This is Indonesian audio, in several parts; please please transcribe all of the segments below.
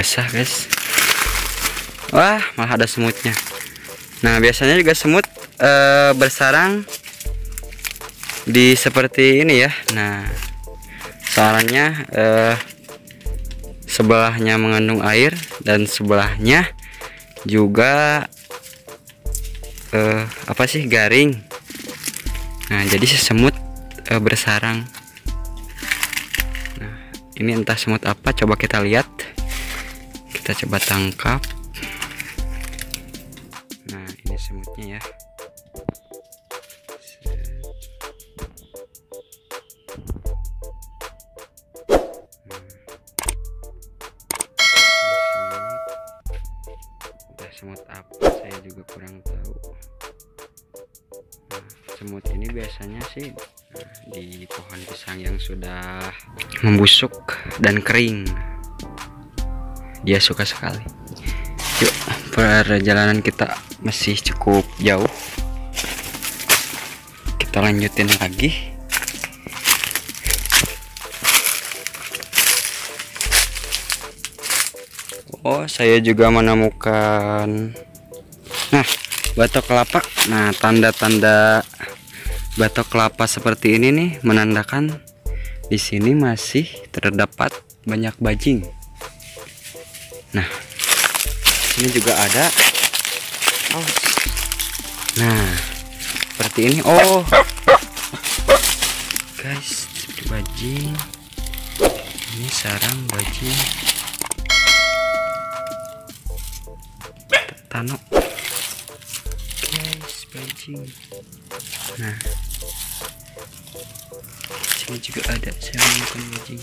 ah basah guys. Wah malah ada semutnya. Nah biasanya juga semut uh, bersarang di seperti ini ya. Nah sarangnya uh, sebelahnya mengandung air dan sebelahnya juga uh, apa sih garing. Nah jadi si semut uh, bersarang. Nah ini entah semut apa coba kita lihat kita coba tangkap. Nah ini semutnya ya. Semut apa? Saya juga kurang tahu. Nah, semut ini biasanya sih nah, di pohon pisang yang sudah membusuk dan kering dia suka sekali. Yuk perjalanan kita masih cukup jauh. Kita lanjutin lagi. Oh saya juga menemukan Nah batok kelapa. Nah tanda-tanda batok kelapa seperti ini nih menandakan di sini masih terdapat banyak bajing Nah. Ini juga ada. Oh. Nah seperti ini. Oh. Guys bajing. Ini sarang bajing. Tano guys bajing. Nah. Sini juga ada. Saya menemukan bajing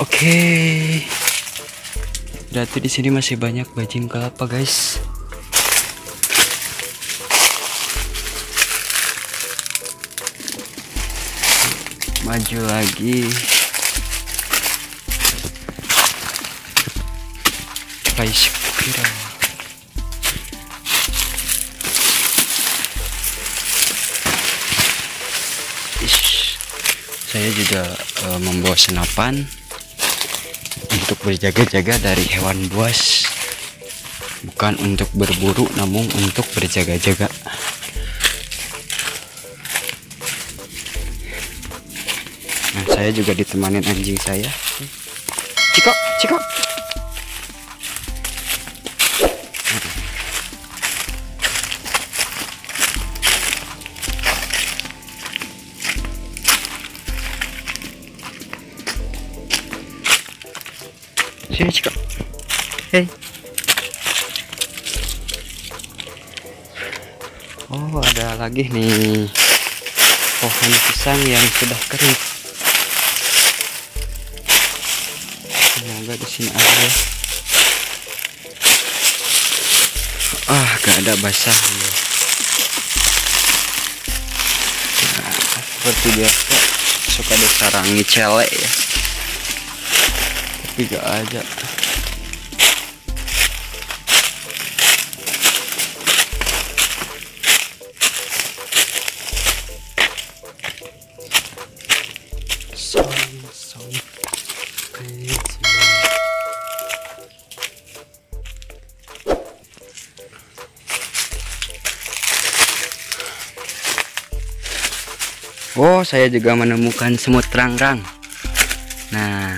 oke. Okay. berarti di sini masih banyak bajing kelapa guys. Maju lagi. Guys viral saya juga uh, membawa senapan untuk berjaga-jaga dari hewan buas. Bukan untuk berburu namun untuk berjaga-jaga. Nah saya juga ditemanin anjing saya. Ciko Ciko Sini Cika. Hei. Oh, ada lagi nih pohon pisang yang sudah kering. Semoga di sini ada. Ah, gak ada basah ya. Nah, seperti biasa suka disarangi celek ya tapi gak ada Oh, saya juga menemukan semut rang-rang. Nah,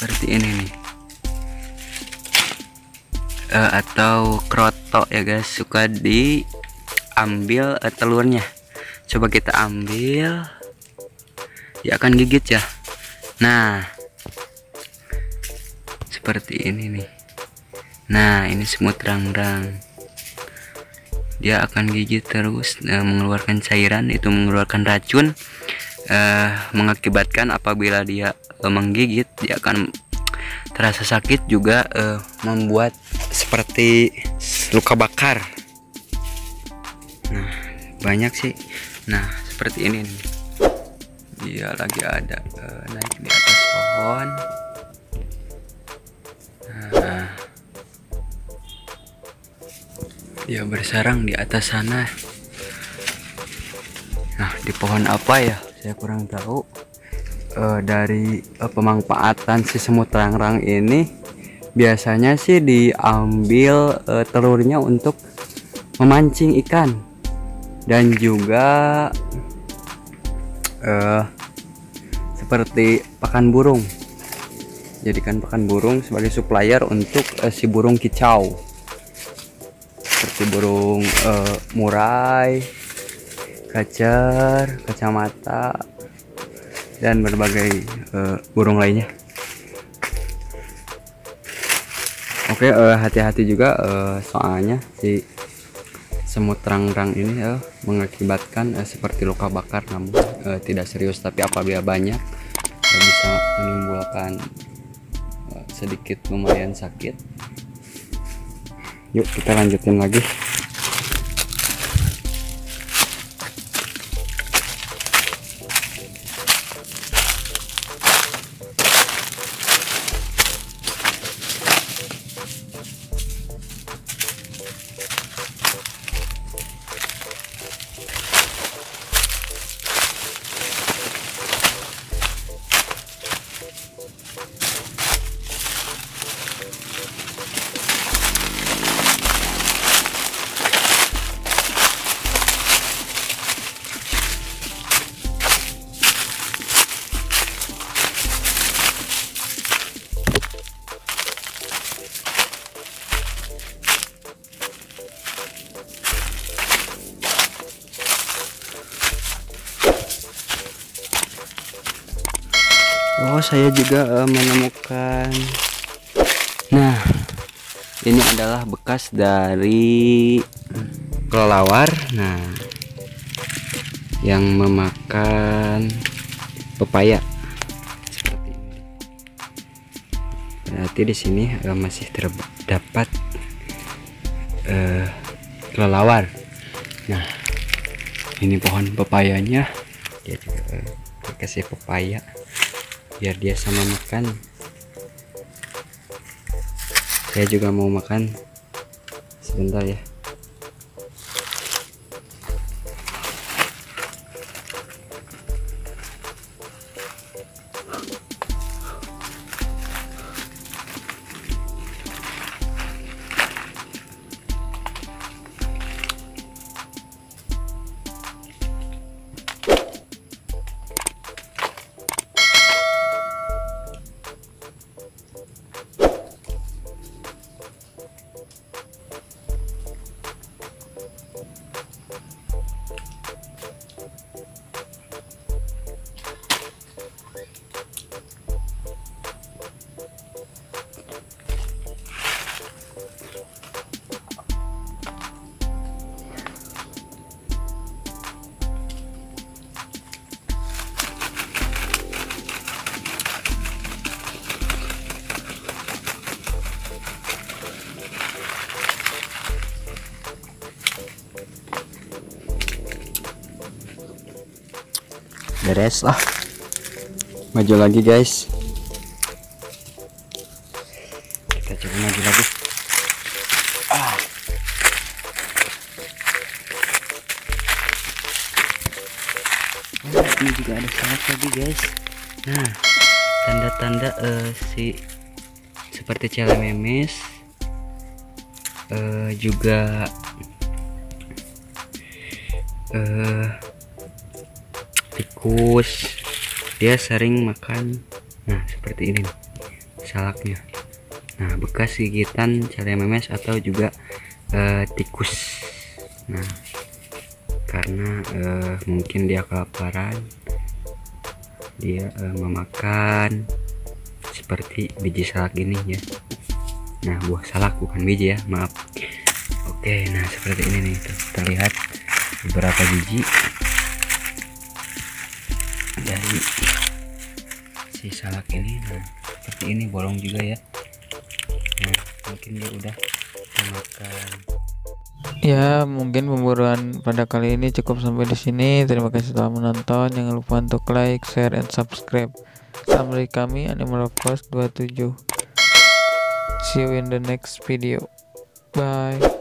seperti ini nih. Uh, atau kroto ya guys suka diambil uh, telurnya. Coba kita ambil. Ya akan gigit ya. Nah seperti ini nih. Nah ini semut rang-rang. Dia akan gigit terus uh, mengeluarkan cairan itu mengeluarkan racun uh, mengakibatkan apabila dia uh, menggigit dia akan terasa sakit juga uh, membuat seperti luka bakar. Nah banyak sih. Nah seperti ini nih. Dia lagi ada uh, naik di atas pohon. Nah dia bersarang di atas sana. Nah di pohon apa ya? Saya kurang tahu uh, dari uh, pemanfaatan si semut rangrang ini biasanya sih diambil uh, telurnya untuk memancing ikan. Dan juga uh, seperti pakan burung. Jadikan pakan burung sebagai supplier untuk uh, si burung kicau. Seperti burung uh, murai kacer kacamata dan berbagai uh, burung lainnya. Oke uh, hati-hati juga uh, soalnya si semut terang-terang ini uh, mengakibatkan uh, seperti luka bakar. Namun uh, tidak serius tapi apabila banyak uh, bisa menimbulkan uh, sedikit lumayan sakit. Yuk kita lanjutin lagi Oh saya juga uh, menemukan. Nah ini adalah bekas dari kelelawar. Nah yang memakan pepaya. Seperti ini. Berarti di sini uh, masih terdapat uh, kelelawar. Nah ini pohon pepayanya. Dia juga uh, dikasih pepaya biar dia sama makan. Saya juga mau makan. Sebentar ya Beres lah. Maju lagi guys. Kita coba maju lagi. Ah. oh, ini juga ada salak lagi guys. Nah tanda-tanda uh, si seperti cele memes uh, juga uh, tikus dia sering makan. Nah seperti ini salaknya. Nah bekas gigitan cale memes atau juga uh, tikus. Nah karena uh, mungkin dia kelaparan dia uh, memakan seperti biji salak ini ya. Nah buah salak bukan biji ya maaf. Oke nah seperti ini nih kita lihat beberapa biji salak ini. Nah seperti ini bolong juga ya. Nah mungkin dia udah makan ya mungkin pemburuan pada kali ini cukup sampai di sini. Terima kasih telah menonton. Jangan lupa untuk like share and subscribe. Salam dari kami Animal of Course 27 see you in the next video. Bye